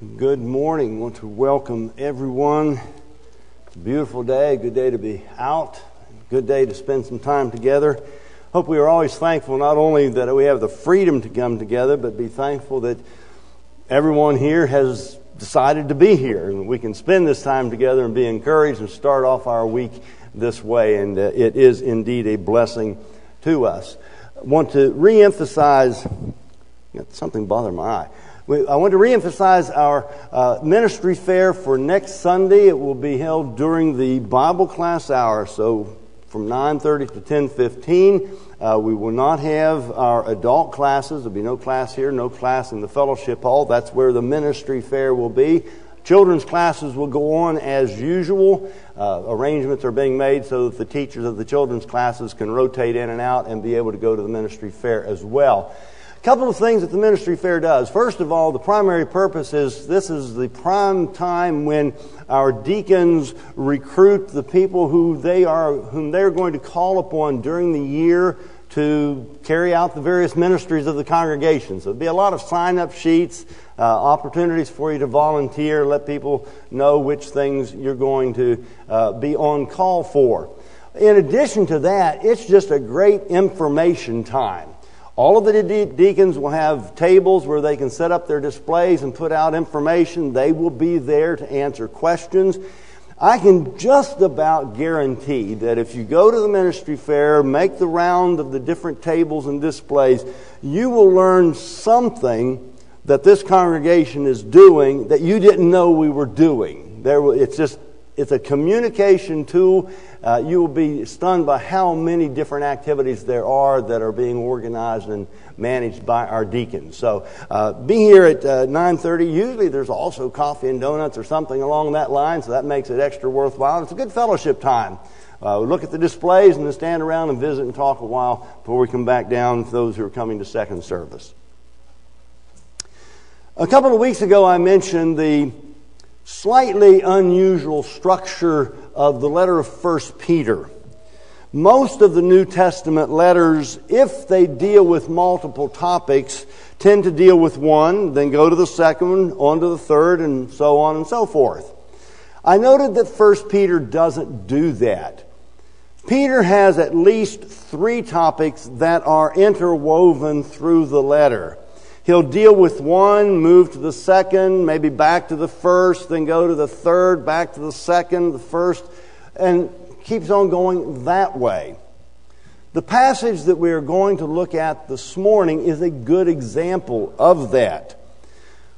Good morning. I want to welcome everyone. Beautiful day, good day to be out, good day to spend some time together. Hope we are always thankful not only that we have the freedom to come together, but be thankful that everyone here has decided to be here and we can spend this time together and be encouraged and start off our week this way. And uh, it is indeed a blessing to us. I want to re-emphasize something bothered my eye. We, I want to reemphasize our uh, ministry fair for next Sunday. It will be held during the Bible class hour, so from 9:30 to 10:15. Uh, we will not have our adult classes. There'll be no class here, no class in the fellowship hall. That's where the ministry fair will be. Children's classes will go on as usual. Uh, arrangements are being made so that the teachers of the children's classes can rotate in and out and be able to go to the ministry fair as well couple of things that the ministry fair does. First of all, the primary purpose is this is the prime time when our deacons recruit the people who they are, whom they're going to call upon during the year to carry out the various ministries of the congregation. So there'll be a lot of sign up sheets, uh, opportunities for you to volunteer, let people know which things you're going to uh, be on call for. In addition to that, it's just a great information time. All of the de- deacons will have tables where they can set up their displays and put out information. They will be there to answer questions. I can just about guarantee that if you go to the ministry fair, make the round of the different tables and displays, you will learn something that this congregation is doing that you didn't know we were doing. There, it's just it's a communication tool. Uh, you will be stunned by how many different activities there are that are being organized and managed by our deacons. So uh, be here at uh, 9.30. Usually there's also coffee and donuts or something along that line, so that makes it extra worthwhile. It's a good fellowship time. Uh, we look at the displays and then stand around and visit and talk a while before we come back down for those who are coming to second service. A couple of weeks ago, I mentioned the slightly unusual structure of the letter of 1 Peter. Most of the New Testament letters, if they deal with multiple topics, tend to deal with one, then go to the second, on to the third, and so on and so forth. I noted that 1 Peter doesn't do that. Peter has at least three topics that are interwoven through the letter. He'll deal with one, move to the second, maybe back to the first, then go to the third, back to the second, the first, and keeps on going that way. The passage that we are going to look at this morning is a good example of that.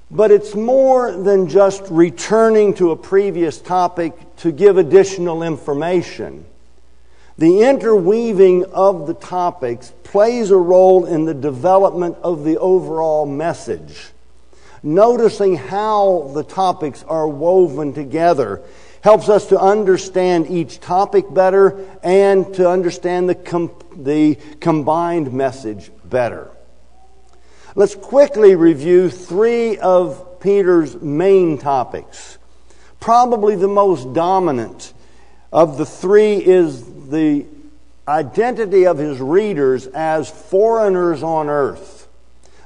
But it's more than just returning to a previous topic to give additional information. The interweaving of the topics plays a role in the development of the overall message. Noticing how the topics are woven together helps us to understand each topic better and to understand the, com- the combined message better. Let's quickly review three of Peter's main topics. Probably the most dominant of the three is the identity of his readers as foreigners on earth.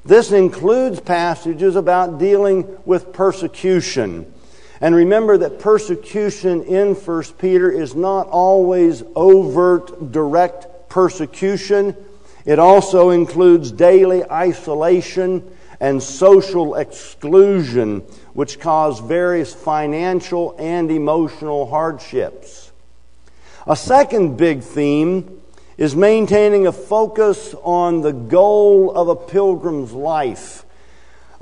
This includes passages about dealing with persecution. And remember that persecution in 1 Peter is not always overt, direct persecution. It also includes daily isolation and social exclusion, which cause various financial and emotional hardships. A second big theme is maintaining a focus on the goal of a pilgrim's life.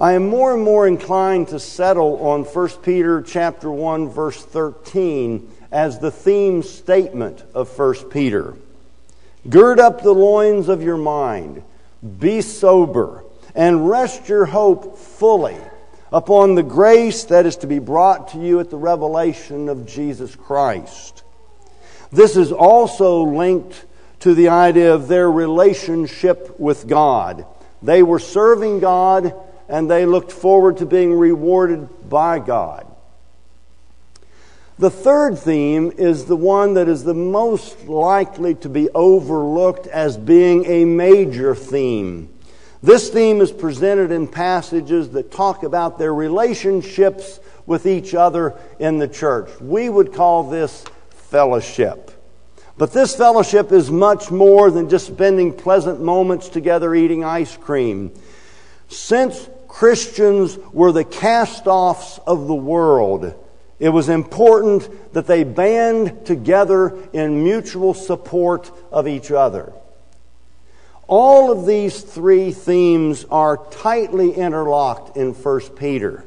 I am more and more inclined to settle on 1 Peter chapter 1 verse 13 as the theme statement of 1 Peter. Gird up the loins of your mind, be sober, and rest your hope fully upon the grace that is to be brought to you at the revelation of Jesus Christ. This is also linked to the idea of their relationship with God. They were serving God and they looked forward to being rewarded by God. The third theme is the one that is the most likely to be overlooked as being a major theme. This theme is presented in passages that talk about their relationships with each other in the church. We would call this fellowship. But this fellowship is much more than just spending pleasant moments together eating ice cream. Since Christians were the cast offs of the world, it was important that they band together in mutual support of each other. All of these three themes are tightly interlocked in 1 Peter.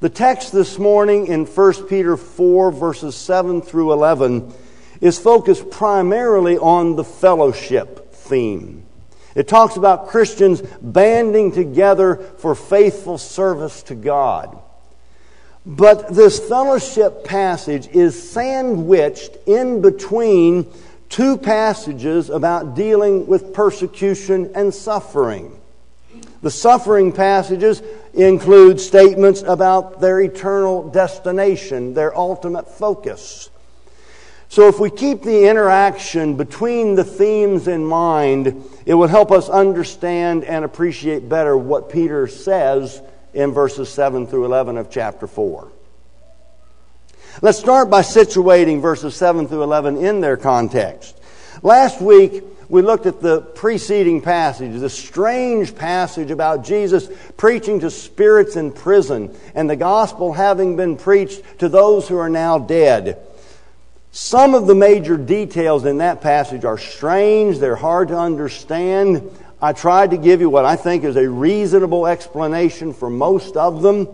The text this morning in 1 Peter 4, verses 7 through 11, is focused primarily on the fellowship theme. It talks about Christians banding together for faithful service to God. But this fellowship passage is sandwiched in between two passages about dealing with persecution and suffering. The suffering passages include statements about their eternal destination, their ultimate focus. So, if we keep the interaction between the themes in mind, it will help us understand and appreciate better what Peter says in verses 7 through 11 of chapter 4. Let's start by situating verses 7 through 11 in their context. Last week, we looked at the preceding passage, the strange passage about Jesus preaching to spirits in prison and the gospel having been preached to those who are now dead. Some of the major details in that passage are strange, they're hard to understand. I tried to give you what I think is a reasonable explanation for most of them.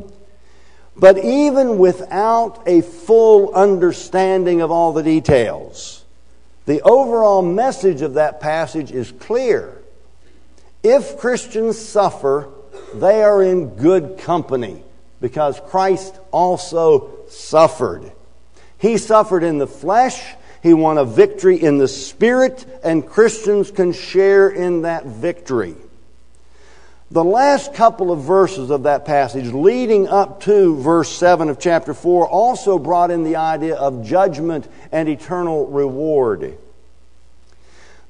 But even without a full understanding of all the details, the overall message of that passage is clear. If Christians suffer, they are in good company because Christ also suffered. He suffered in the flesh, he won a victory in the spirit, and Christians can share in that victory. The last couple of verses of that passage, leading up to verse 7 of chapter 4, also brought in the idea of judgment and eternal reward.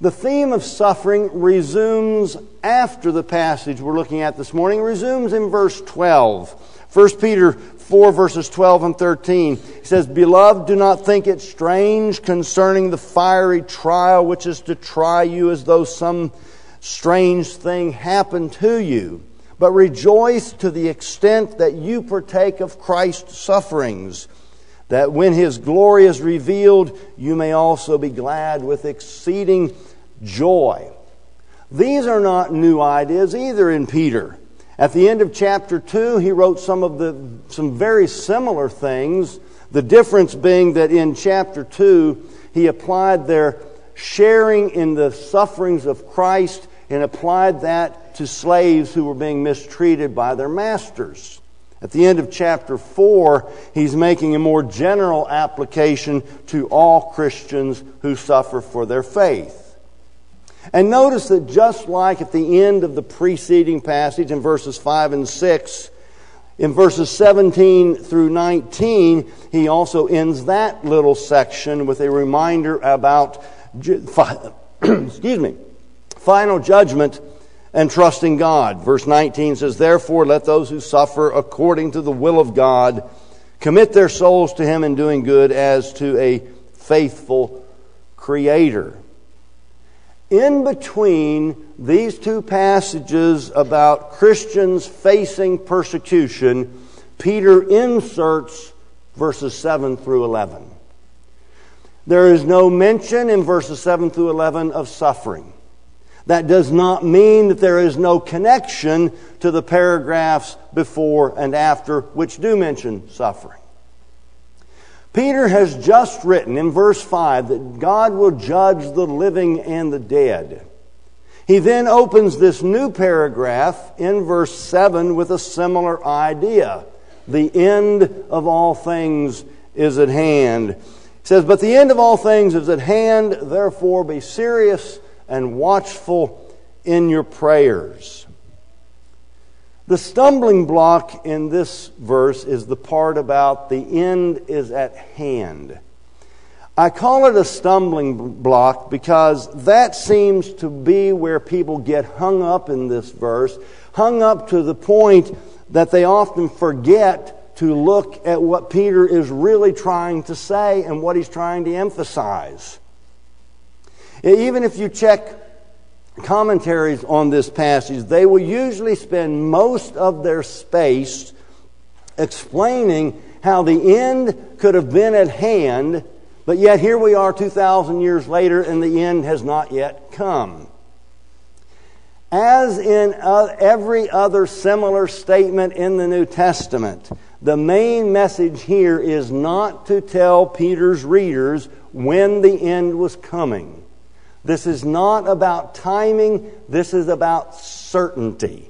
The theme of suffering resumes after the passage we're looking at this morning, resumes in verse 12. 1 Peter 4, verses 12 and 13. He says, Beloved, do not think it strange concerning the fiery trial which is to try you as though some strange thing happen to you, but rejoice to the extent that you partake of Christ's sufferings, that when his glory is revealed, you may also be glad with exceeding joy. These are not new ideas either in Peter. At the end of chapter 2, he wrote some of the some very similar things, the difference being that in chapter 2, he applied their sharing in the sufferings of Christ and applied that to slaves who were being mistreated by their masters. At the end of chapter 4, he's making a more general application to all Christians who suffer for their faith. And notice that just like at the end of the preceding passage in verses 5 and 6, in verses 17 through 19, he also ends that little section with a reminder about, excuse me, final judgment and trusting God. Verse 19 says, Therefore, let those who suffer according to the will of God commit their souls to Him in doing good as to a faithful Creator. In between these two passages about Christians facing persecution, Peter inserts verses 7 through 11. There is no mention in verses 7 through 11 of suffering. That does not mean that there is no connection to the paragraphs before and after, which do mention suffering. Peter has just written in verse 5 that God will judge the living and the dead. He then opens this new paragraph in verse 7 with a similar idea. The end of all things is at hand. He says, But the end of all things is at hand, therefore be serious and watchful in your prayers. The stumbling block in this verse is the part about the end is at hand. I call it a stumbling block because that seems to be where people get hung up in this verse, hung up to the point that they often forget to look at what Peter is really trying to say and what he's trying to emphasize. Even if you check commentaries on this passage, they will usually spend most of their space explaining how the end could have been at hand but yet here we are 2,000 years later and the end has not yet come. As in uh, every other similar statement in the New Testament, the main message here is not to tell Peter's readers when the end was coming. This is not about timing, this is about certainty.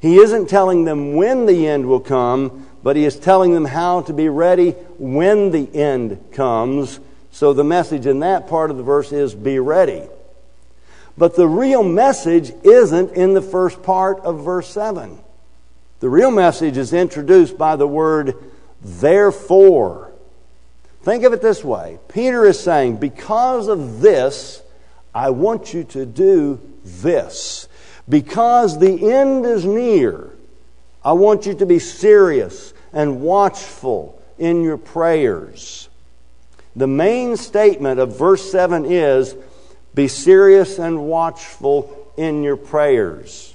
He isn't telling them when the end will come, but he is telling them how to be ready when the end comes. So the message in that part of the verse is be ready. But the real message isn't in the first part of verse 7. The real message is introduced by the word therefore. Think of it this way Peter is saying, Because of this, I want you to do this. Because the end is near, I want you to be serious and watchful in your prayers. The main statement of verse 7 is be serious and watchful in your prayers.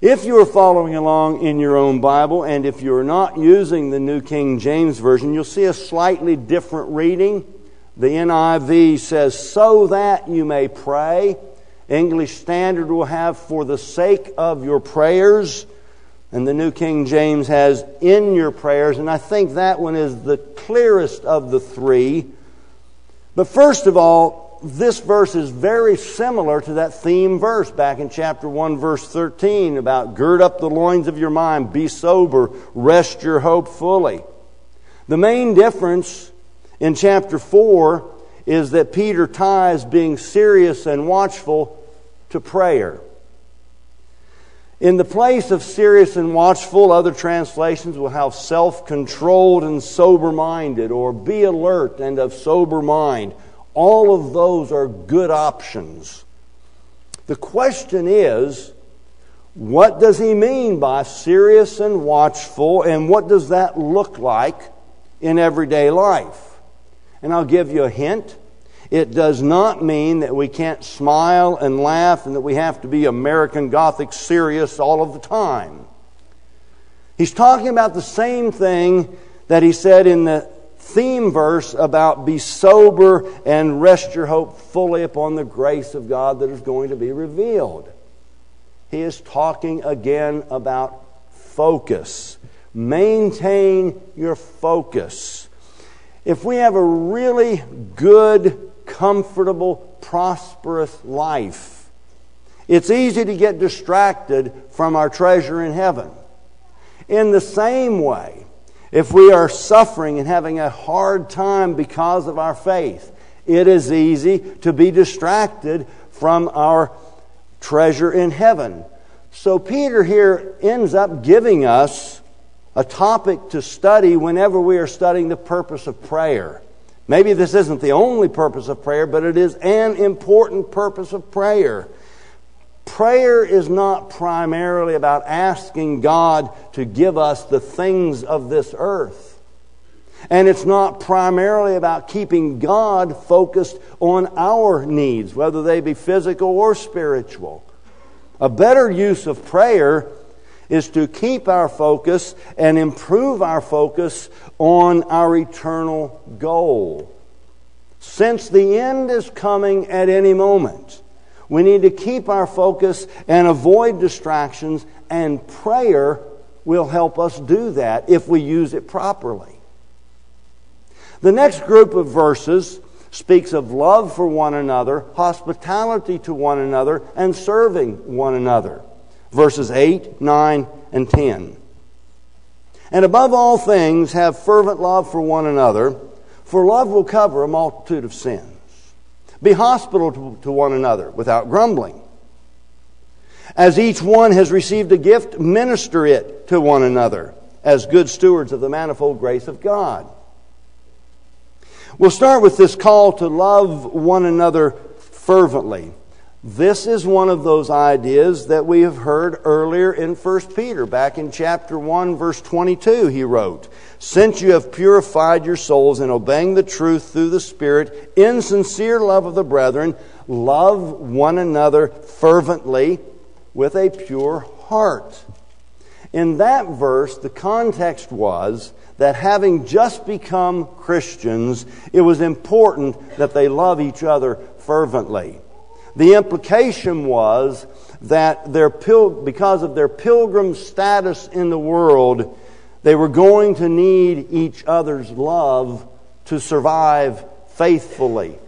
If you are following along in your own Bible, and if you're not using the New King James Version, you'll see a slightly different reading. The NIV says, so that you may pray. English Standard will have, for the sake of your prayers. And the New King James has in your prayers, and I think that one is the clearest of the three. But first of all, this verse is very similar to that theme verse back in chapter 1, verse 13 about gird up the loins of your mind, be sober, rest your hope fully. The main difference in chapter 4 is that Peter ties being serious and watchful to prayer. In the place of serious and watchful, other translations will have self controlled and sober minded, or be alert and of sober mind. All of those are good options. The question is what does he mean by serious and watchful, and what does that look like in everyday life? And I'll give you a hint. It does not mean that we can't smile and laugh and that we have to be American Gothic serious all of the time. He's talking about the same thing that he said in the theme verse about be sober and rest your hope fully upon the grace of God that is going to be revealed. He is talking again about focus. Maintain your focus. If we have a really good comfortable, prosperous life. It's easy to get distracted from our treasure in heaven. In the same way, if we are suffering and having a hard time because of our faith, it is easy to be distracted from our treasure in heaven. So, Peter here ends up giving us a topic to study whenever we are studying the purpose of prayer. Maybe this isn't the only purpose of prayer, but it is an important purpose of prayer. Prayer is not primarily about asking God to give us the things of this earth. And it's not primarily about keeping God focused on our needs, whether they be physical or spiritual. A better use of prayer is to keep our focus and improve our focus on our eternal goal. Since the end is coming at any moment, we need to keep our focus and avoid distractions, and prayer will help us do that if we use it properly. The next group of verses speaks of love for one another, hospitality to one another, and serving one another verses 8, 9, and 10. And above all things, have fervent love for one another, for love will cover a multitude of sins. Be hospitable to one another without grumbling. As each one has received a gift, minister it to one another as good stewards of the manifold grace of God. We'll start with this call to love one another fervently. This is one of those ideas that we have heard earlier in 1 Peter. Back in chapter 1, verse 22, he wrote, Since you have purified your souls in obeying the truth through the Spirit, in sincere love of the brethren, love one another fervently with a pure heart. In that verse, the context was that having just become Christians, it was important that they love each other fervently. The implication was that their pil- because of their pilgrim status in the world, they were going to need each other's love to survive faithfully.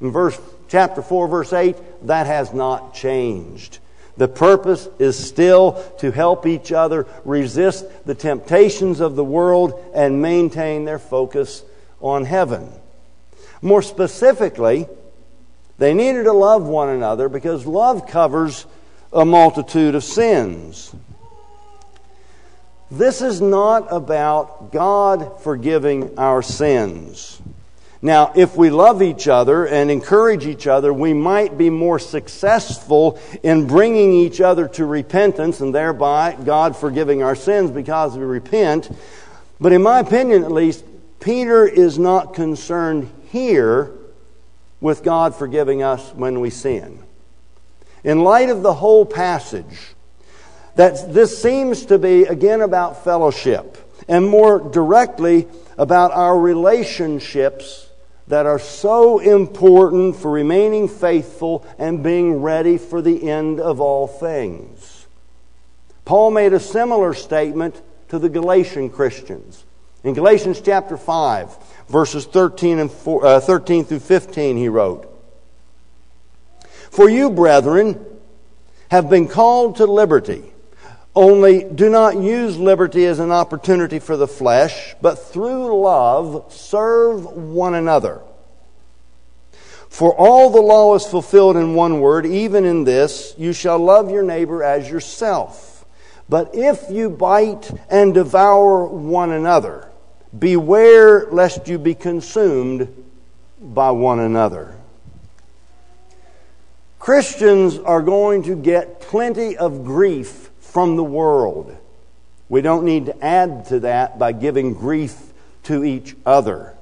In verse chapter 4 verse 8, that has not changed. The purpose is still to help each other resist the temptations of the world and maintain their focus on heaven. More specifically, they needed to love one another because love covers a multitude of sins. This is not about God forgiving our sins. Now, if we love each other and encourage each other, we might be more successful in bringing each other to repentance and thereby God forgiving our sins because we repent. But in my opinion, at least, Peter is not concerned here with God forgiving us when we sin. In light of the whole passage, that this seems to be again about fellowship and more directly about our relationships that are so important for remaining faithful and being ready for the end of all things. Paul made a similar statement to the Galatian Christians. In Galatians chapter 5, verses 13, and four, uh, 13 through 15, he wrote, For you, brethren, have been called to liberty. Only do not use liberty as an opportunity for the flesh, but through love serve one another. For all the law is fulfilled in one word, even in this, you shall love your neighbor as yourself. But if you bite and devour one another, Beware lest you be consumed by one another. Christians are going to get plenty of grief from the world. We don't need to add to that by giving grief to each other.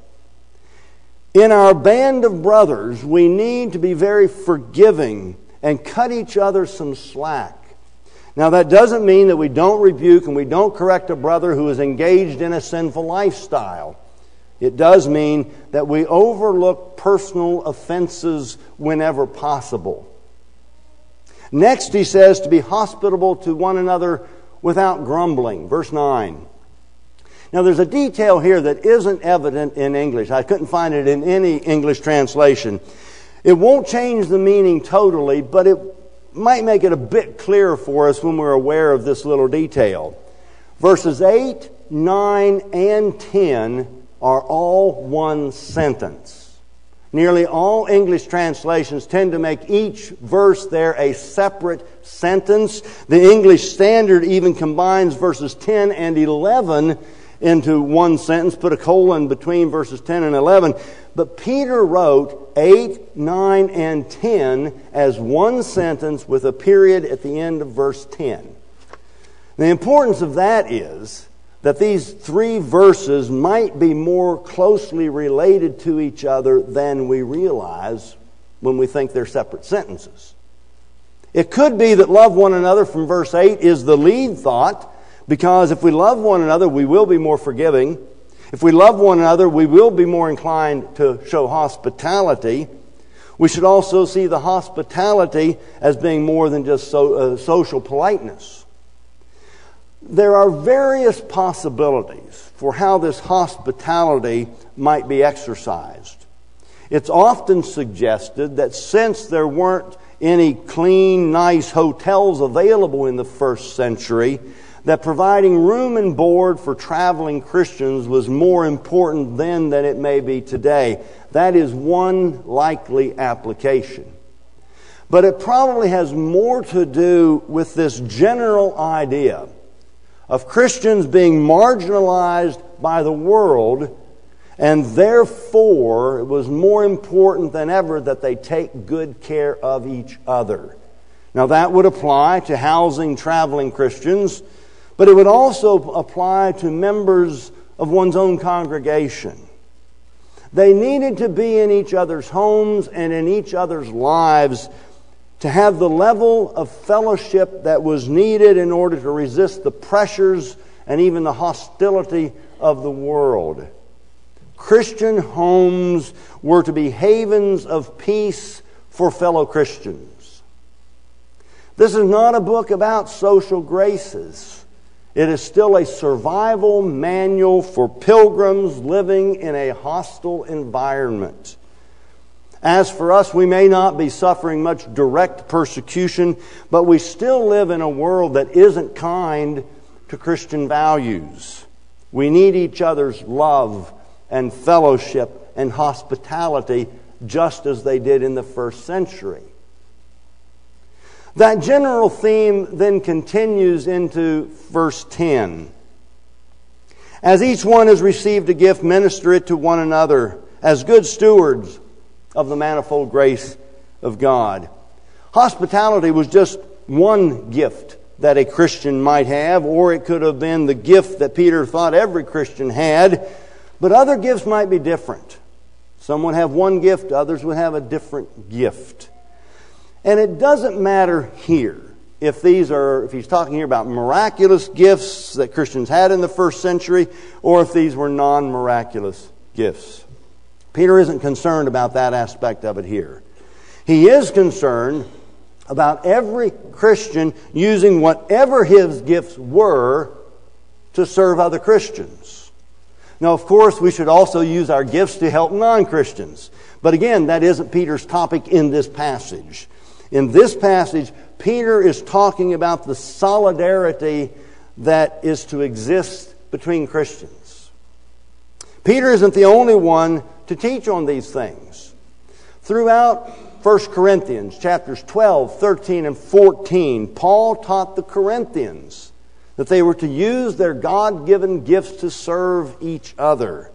In our band of brothers, we need to be very forgiving and cut each other some slack. Now, that doesn't mean that we don't rebuke and we don't correct a brother who is engaged in a sinful lifestyle. It does mean that we overlook personal offenses whenever possible. Next, he says to be hospitable to one another without grumbling. Verse 9. Now, there's a detail here that isn't evident in English. I couldn't find it in any English translation. It won't change the meaning totally, but it might make it a bit clearer for us when we're aware of this little detail. Verses 8, 9, and 10 are all one sentence. Nearly all English translations tend to make each verse there a separate sentence. The English Standard even combines verses 10 and 11 into one sentence, put a colon between verses 10 and 11. But Peter wrote 8, 9, and 10 as one sentence with a period at the end of verse 10. The importance of that is that these three verses might be more closely related to each other than we realize when we think they're separate sentences. It could be that love one another from verse 8 is the lead thought, because if we love one another, we will be more forgiving. If we love one another, we will be more inclined to show hospitality. We should also see the hospitality as being more than just so, uh, social politeness. There are various possibilities for how this hospitality might be exercised. It's often suggested that since there weren't any clean, nice hotels available in the first century, that providing room and board for traveling Christians was more important then than it may be today. That is one likely application. But it probably has more to do with this general idea of Christians being marginalized by the world And therefore, it was more important than ever that they take good care of each other. Now, that would apply to housing traveling Christians, but it would also apply to members of one's own congregation. They needed to be in each other's homes and in each other's lives to have the level of fellowship that was needed in order to resist the pressures and even the hostility of the world. Christian homes were to be havens of peace for fellow Christians. This is not a book about social graces. It is still a survival manual for pilgrims living in a hostile environment. As for us, we may not be suffering much direct persecution, but we still live in a world that isn't kind to Christian values. We need each other's love and fellowship and hospitality just as they did in the first century. That general theme then continues into verse 10. As each one has received a gift, minister it to one another as good stewards of the manifold grace of God. Hospitality was just one gift that a Christian might have, or it could have been the gift that Peter thought every Christian had but other gifts might be different. Some would have one gift, others would have a different gift. And it doesn't matter here if these are, if he's talking here about miraculous gifts that Christians had in the first century, or if these were non miraculous gifts. Peter isn't concerned about that aspect of it here. He is concerned about every Christian using whatever his gifts were to serve other Christians. Now, of course, we should also use our gifts to help non Christians. But again, that isn't Peter's topic in this passage. In this passage, Peter is talking about the solidarity that is to exist between Christians. Peter isn't the only one to teach on these things. Throughout 1 Corinthians chapters 12, 13, and 14, Paul taught the Corinthians that they were to use their God given gifts to serve each other.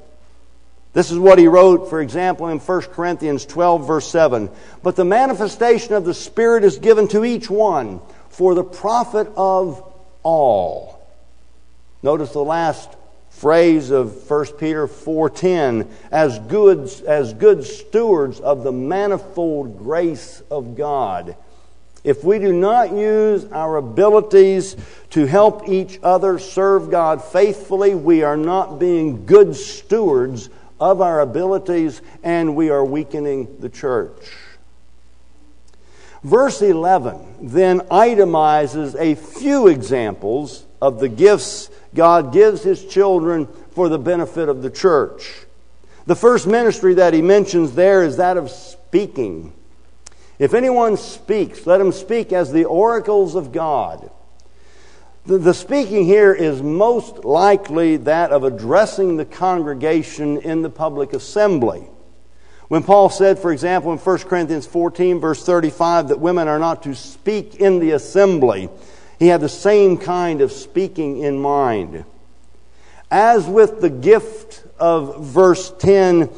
This is what he wrote, for example, in 1 Corinthians 12, verse 7. But the manifestation of the Spirit is given to each one for the profit of all. Notice the last phrase of 1 Peter 4:10 as good as good stewards of the manifold grace of God. If we do not use our abilities to help each other serve God faithfully, we are not being good stewards of our abilities and we are weakening the church. Verse 11 then itemizes a few examples of the gifts God gives His children for the benefit of the church. The first ministry that he mentions there is that of speaking. If anyone speaks, let him speak as the oracles of God. The, the, speaking here is most likely that of addressing the congregation in the public assembly. When Paul said, for example, in 1 Corinthians 14, verse 35, that women are not to speak in the assembly, he had the same kind of speaking in mind. As with the gift of verse 10,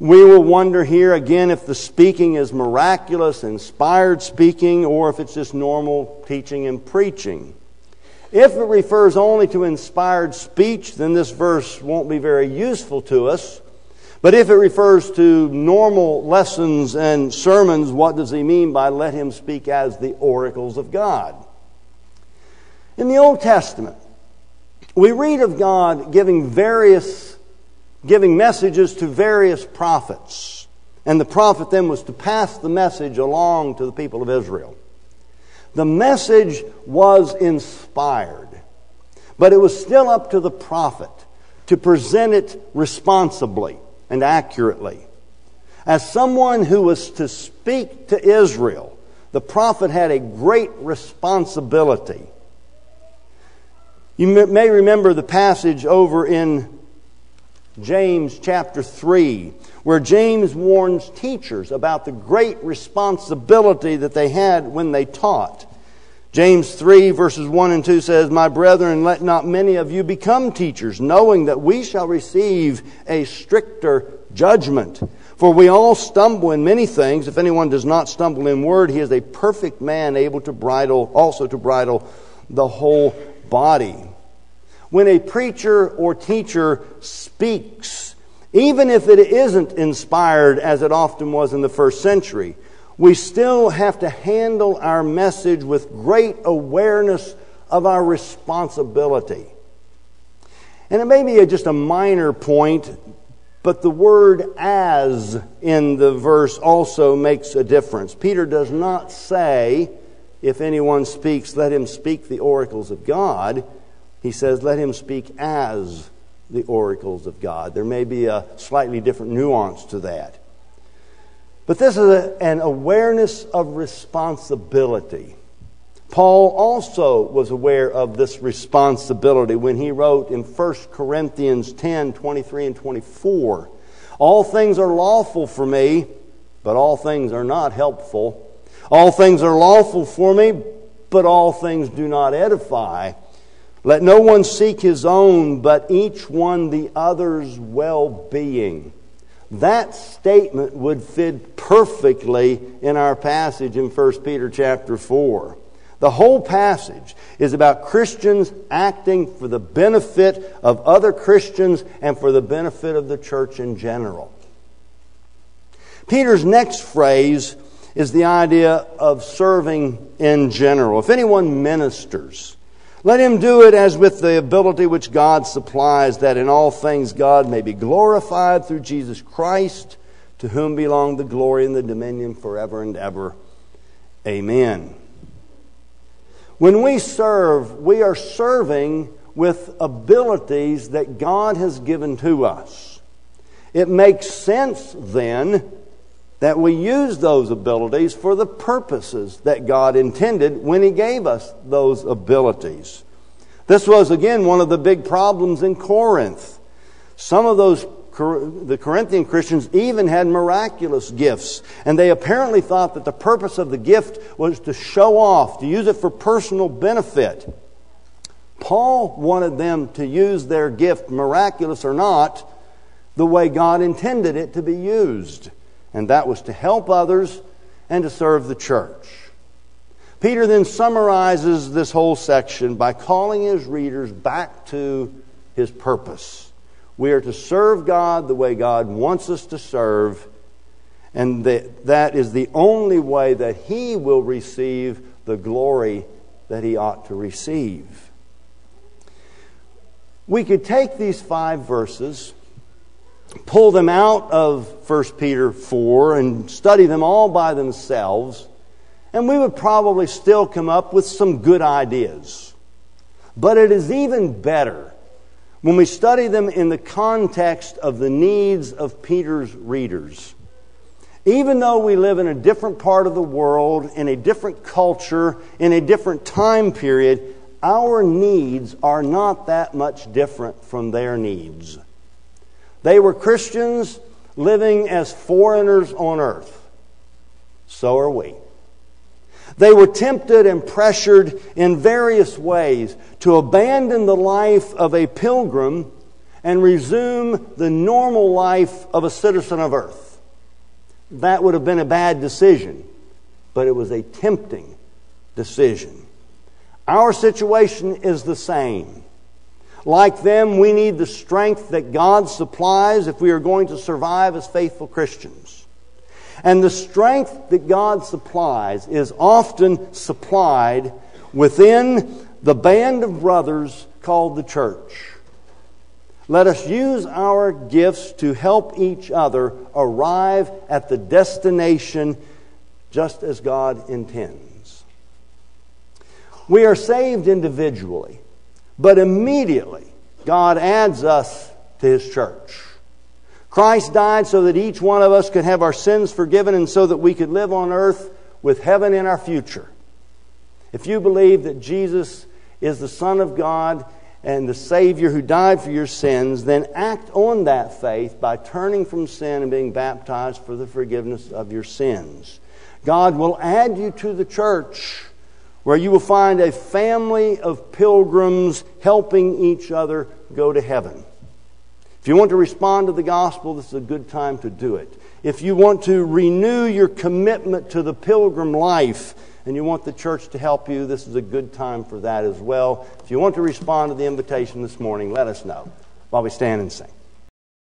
we will wonder here again if the speaking is miraculous, inspired speaking, or if it's just normal teaching and preaching. If it refers only to inspired speech, then this verse won't be very useful to us. But if it refers to normal lessons and sermons, what does he mean by let him speak as the oracles of God? In the Old Testament, we read of God giving various giving messages to various prophets. And the prophet then was to pass the message along to the people of Israel. The message was inspired, but it was still up to the prophet to present it responsibly and accurately. As someone who was to speak to Israel, the prophet had a great responsibility. You may remember the passage over in James chapter 3, where James warns teachers about the great responsibility that they had when they taught. James 3, verses 1 and 2 says, My brethren, let not many of you become teachers, knowing that we shall receive a stricter judgment. For we all stumble in many things. If anyone does not stumble in word, he is a perfect man, able to bridle, also to bridle the whole body. When a preacher or teacher speaks, even if it isn't inspired as it often was in the first century, we still have to handle our message with great awareness of our responsibility. And it may be just a minor point, but the word as in the verse also makes a difference. Peter does not say, if anyone speaks, let him speak the oracles of God. He says, let him speak as the oracles of God. There may be a slightly different nuance to that. But this is a, an awareness of responsibility. Paul also was aware of this responsibility when he wrote in 1 Corinthians 10 23 and 24 All things are lawful for me, but all things are not helpful. All things are lawful for me, but all things do not edify. Let no one seek his own, but each one the other's well being. That statement would fit perfectly in our passage in 1 Peter chapter 4. The whole passage is about Christians acting for the benefit of other Christians and for the benefit of the church in general. Peter's next phrase is the idea of serving in general. If anyone ministers, let him do it as with the ability which God supplies, that in all things God may be glorified through Jesus Christ, to whom belong the glory and the dominion forever and ever. Amen. When we serve, we are serving with abilities that God has given to us. It makes sense then that we use those abilities for the purposes that God intended when He gave us those abilities. This was, again, one of the big problems in Corinth. Some of those the Corinthian Christians even had miraculous gifts, and they apparently thought that the purpose of the gift was to show off, to use it for personal benefit. Paul wanted them to use their gift, miraculous or not, the way God intended it to be used and that was to help others and to serve the church. Peter then summarizes this whole section by calling his readers back to his purpose. We are to serve God the way God wants us to serve, and that, that is the only way that he will receive the glory that he ought to receive. We could take these five verses pull them out of 1 Peter 4 and study them all by themselves, and we would probably still come up with some good ideas. But it is even better when we study them in the context of the needs of Peter's readers. Even though we live in a different part of the world, in a different culture, in a different time period, our needs are not that much different from their needs. They were Christians living as foreigners on earth. So are we. They were tempted and pressured in various ways to abandon the life of a pilgrim and resume the normal life of a citizen of earth. That would have been a bad decision, but it was a tempting decision. Our situation is the same. Like them, we need the strength that God supplies if we are going to survive as faithful Christians. And the strength that God supplies is often supplied within the band of brothers called the church. Let us use our gifts to help each other arrive at the destination just as God intends. We are saved individually. But immediately, God adds us to His church. Christ died so that each one of us could have our sins forgiven and so that we could live on earth with heaven in our future. If you believe that Jesus is the Son of God and the Savior who died for your sins, then act on that faith by turning from sin and being baptized for the forgiveness of your sins. God will add you to the church where you will find a family of pilgrims helping each other go to heaven. If you want to respond to the gospel, this is a good time to do it. If you want to renew your commitment to the pilgrim life and you want the church to help you, this is a good time for that as well. If you want to respond to the invitation this morning, let us know while we stand and sing.